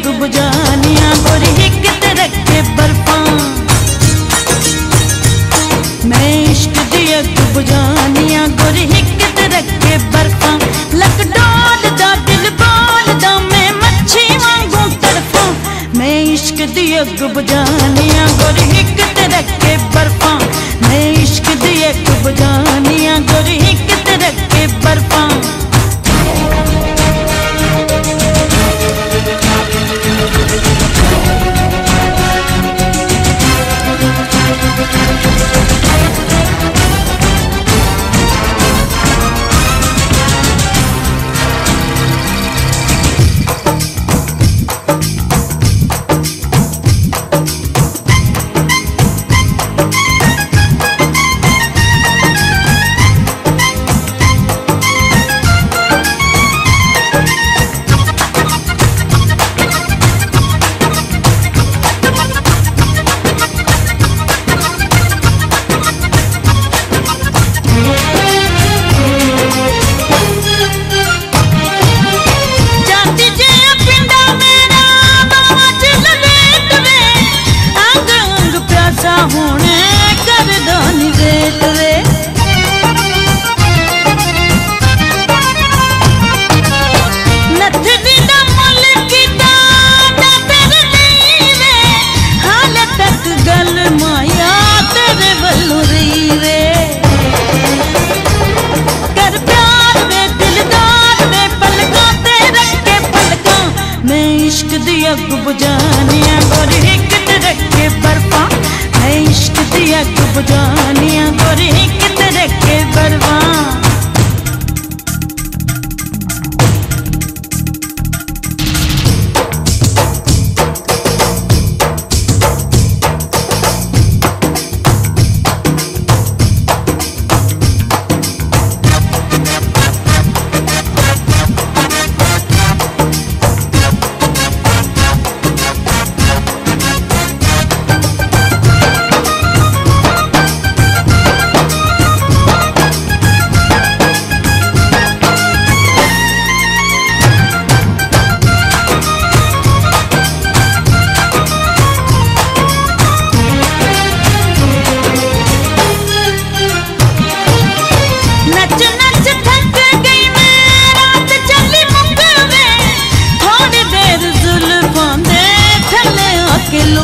बुझानिया गोरी हिक ते बर्फा। मैं इश्क दी अग बुझानिया गोरी हिक ते रखे बर्फा। लक डोल दा दिल बोल दा मैं मच्छी वांगू तड़फा। मैं इश्क दी अग बुझानिया गोरी हिक ते बर्फा। मैं इश्क दी अग बुझानिया गोरी अग बुझानिया गोरी हिक ते रखे बर्फा। है इश्क दी बुझानिया गोरी